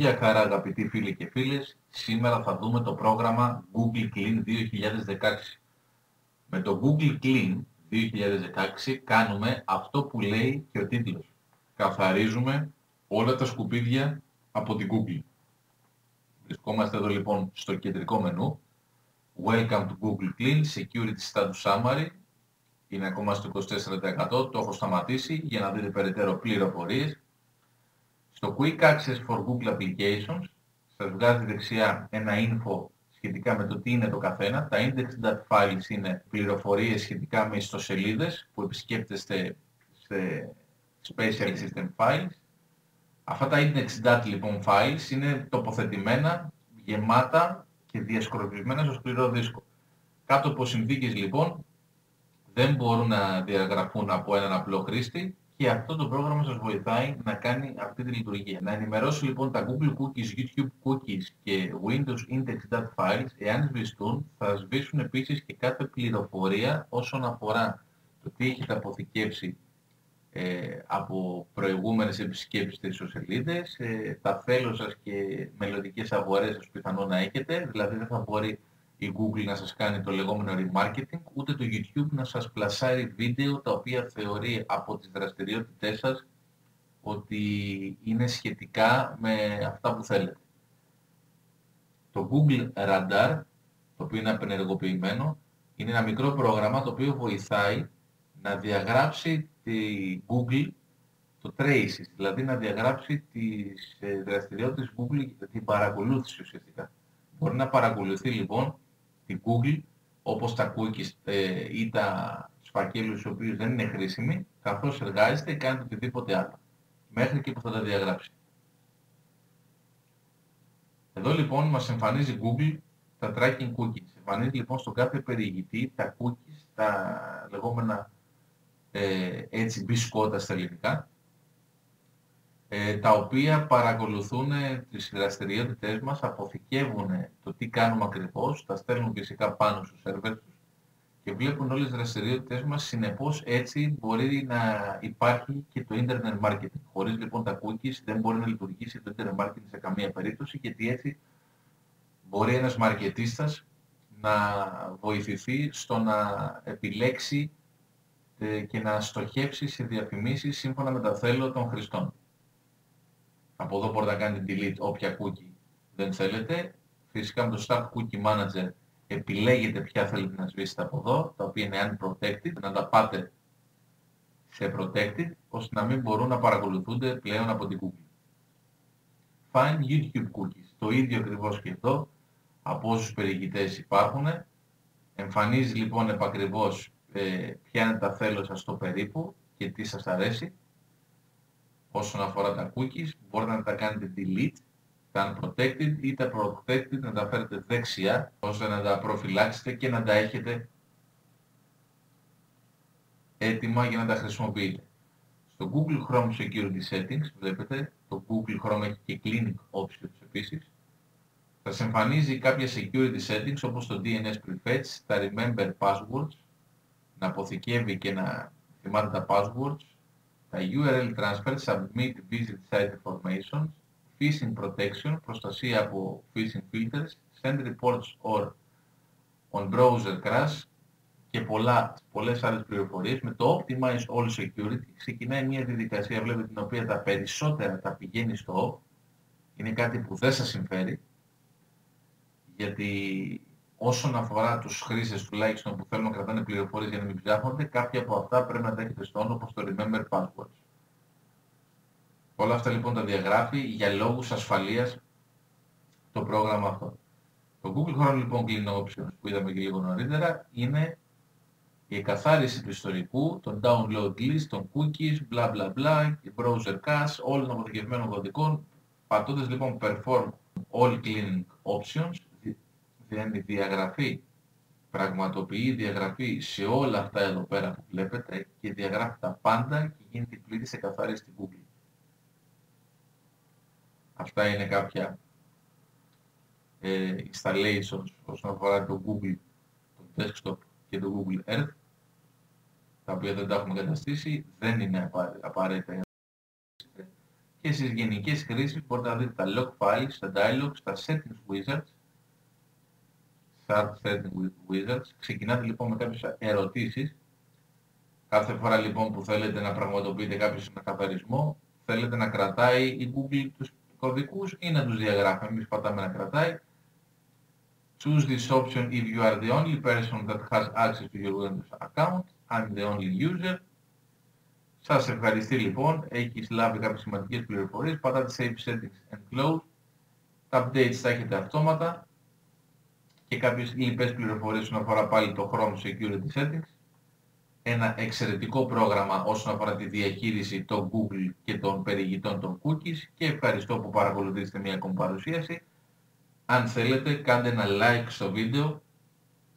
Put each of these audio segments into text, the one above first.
Γεια χαρά αγαπητοί φίλοι και φίλες. Σήμερα θα δούμε το πρόγραμμα Google Clean 2016. Με το Google Clean 2016 κάνουμε αυτό που λέει και ο τίτλος. Καθαρίζουμε όλα τα σκουπίδια από την Google. Βρισκόμαστε εδώ λοιπόν στο κεντρικό μενού. Welcome to Google Clean, Security Status Summary. Είναι ακόμα στο 24%, το έχω σταματήσει για να δείτε περαιτέρω πληροφορίες. Στο Quick Access for Google Applications σας βγάζει δεξιά ένα info σχετικά με το τι είναι το καθένα. Τα index.files είναι πληροφορίες σχετικά με ιστοσελίδες που επισκέπτεστε σε Special System Files. Αυτά τα index.dat λοιπόν files είναι τοποθετημένα, γεμάτα και διασκορπισμένα στο σκληρό δίσκο. Κάτω από συνθήκες λοιπόν δεν μπορούν να διαγραφούν από έναν απλό χρήστη και αυτό το πρόγραμμα σας βοηθάει να κάνει αυτή τη λειτουργία. Να ενημερώσει λοιπόν τα Google Cookies, YouTube Cookies και Windows Index Files, εάν σβηστούν, θα σβήσουν επίσης και κάθε πληροφορία όσον αφορά το τι έχετε αποθηκεύσει ε, από προηγούμενες επισκέψεις στις ιστοσελίδες, ε, τα θέλω σας και μελλοντικές αγορές σας πιθανόν να έχετε, δηλαδή δεν θα μπορεί η Google να σας κάνει το λεγόμενο remarketing, ούτε το YouTube να σας πλασάρει βίντεο τα οποία θεωρεί από τις δραστηριότητές σας ότι είναι σχετικά με αυτά που θέλετε. Το Google Radar, το οποίο είναι απενεργοποιημένο, είναι ένα μικρό πρόγραμμα το οποίο βοηθάει να διαγράψει τη Google το traces, δηλαδή να διαγράψει τις ε, δραστηριότητες Google, την παρακολούθηση ουσιαστικά. Μπορεί να παρακολουθεί λοιπόν την Google, όπως τα cookies ε, ή τα φακέλους οι οποίοι δεν είναι χρήσιμοι, καθώς εργάζεται ή κάνει οτιδήποτε άλλο. Μέχρι και που θα τα διαγράψει. Εδώ λοιπόν μας εμφανίζει Google τα tracking cookies. Εμφανίζει λοιπόν στον κάθε περιηγητή τα cookies, τα λεγόμενα ε, έτσι μπισκότας στα ελληνικά, ε, τα οποία παρακολουθούν τις δραστηριότητες μας, αποθηκεύουν το τι κάνουμε ακριβώς, τα στέλνουν φυσικά πάνω στους σερβέρ τους και βλέπουν όλες τις δραστηριότητες μας, συνεπώς έτσι μπορεί να υπάρχει και το Internet Marketing. Χωρίς λοιπόν τα cookies δεν μπορεί να λειτουργήσει το Internet Marketing σε καμία περίπτωση, γιατί έτσι μπορεί ένας μαρκετίστας να βοηθηθεί στο να επιλέξει ε, και να στοχεύσει σε διαφημίσεις σύμφωνα με τα θέλω των χρηστών. Από εδώ μπορείτε να κάνετε delete όποια cookie δεν θέλετε. Φυσικά με το Start Cookie Manager επιλέγετε ποια θέλετε να σβήσετε από εδώ, τα οποία είναι unprotected, να τα πάτε σε protected, ώστε να μην μπορούν να παρακολουθούνται πλέον από την Google. Find YouTube Cookies. Το ίδιο ακριβώς και εδώ, από όσους περιηγητές υπάρχουν. Εμφανίζει λοιπόν επακριβώς ε, ποια είναι τα θέλω σας στο περίπου και τι σας αρέσει όσον αφορά τα cookies, μπορείτε να τα κάνετε delete, τα unprotected ή τα protected να τα φέρετε δεξιά, ώστε να τα προφυλάξετε και να τα έχετε έτοιμα για να τα χρησιμοποιείτε. Στο Google Chrome Security Settings, βλέπετε, το Google Chrome έχει και Clinic Options επίσης, θα σε εμφανίζει κάποια security settings όπως το DNS Prefetch, τα Remember Passwords, να αποθηκεύει και να θυμάται τα passwords, τα URL transfer, submit visit site information, phishing protection, προστασία από phishing filters, send reports or on browser crash και πολλά, πολλές άλλες πληροφορίες. Με το Optimize All Security ξεκινάει μια διαδικασία, βλέπετε, την οποία τα περισσότερα τα πηγαίνει στο off. Είναι κάτι που δεν σας συμφέρει, γιατί όσον αφορά τους χρήστες τουλάχιστον που θέλουν να κρατάνε πληροφορίες για να μην ψάχνονται, κάποια από αυτά πρέπει να τα έχετε στον όπως το Remember Passwords. Όλα αυτά λοιπόν τα διαγράφει για λόγους ασφαλείας το πρόγραμμα αυτό. Το Google Chrome λοιπόν Clean Options που είδαμε και λίγο νωρίτερα είναι η εκαθάριση του ιστορικού, των download list, των cookies, bla bla bla, και browser cache, όλων των αποθηκευμένων κωδικών. Πατώντας λοιπόν perform all cleaning options, η διαγραφή, πραγματοποιεί διαγραφή σε όλα αυτά εδώ πέρα που βλέπετε και διαγράφει τα πάντα και γίνεται η πλήρης εκαθάριση στην Google. Αυτά είναι κάποια ε, installations όσον αφορά το Google, το desktop και το Google Earth, τα οποία δεν τα έχουμε καταστήσει, δεν είναι απαραίτητα και στις γενικές χρήσεις μπορείτε να δείτε τα log files, τα dialogues, τα settings wizards, start setting wizards. Ξεκινάτε λοιπόν με κάποιες ερωτήσεις. Κάθε φορά λοιπόν που θέλετε να πραγματοποιείτε κάποιο συνακαθαρισμό, θέλετε να κρατάει η Google τους κωδικούς ή να τους διαγράφει. Εμείς πατάμε να κρατάει. Choose this option if you are the only person that has access to your Windows account. I'm the only user. Σας ευχαριστεί λοιπόν. Έχεις λάβει κάποιες σημαντικές πληροφορίες. Πατάτε Save Settings and Close. Τα updates θα έχετε αυτόματα και κάποιες λοιπές πληροφορίες όσον αφορά πάλι το Chrome Security Settings. Ένα εξαιρετικό πρόγραμμα όσον αφορά τη διαχείριση των Google και των περιηγητών των cookies και ευχαριστώ που παρακολουθήσετε μια ακόμη παρουσίαση. Αν θέλετε κάντε ένα like στο βίντεο,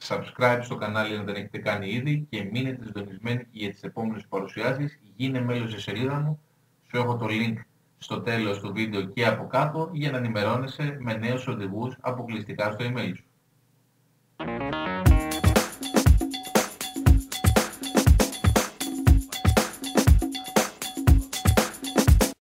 subscribe στο κανάλι αν δεν έχετε κάνει ήδη και μείνετε συντονισμένοι για τις επόμενες παρουσιάσεις. Γίνε μέλος της σελίδα μου, σου έχω το link στο τέλος του βίντεο και από κάτω για να ενημερώνεσαι με νέους οδηγούς αποκλειστικά στο email σου.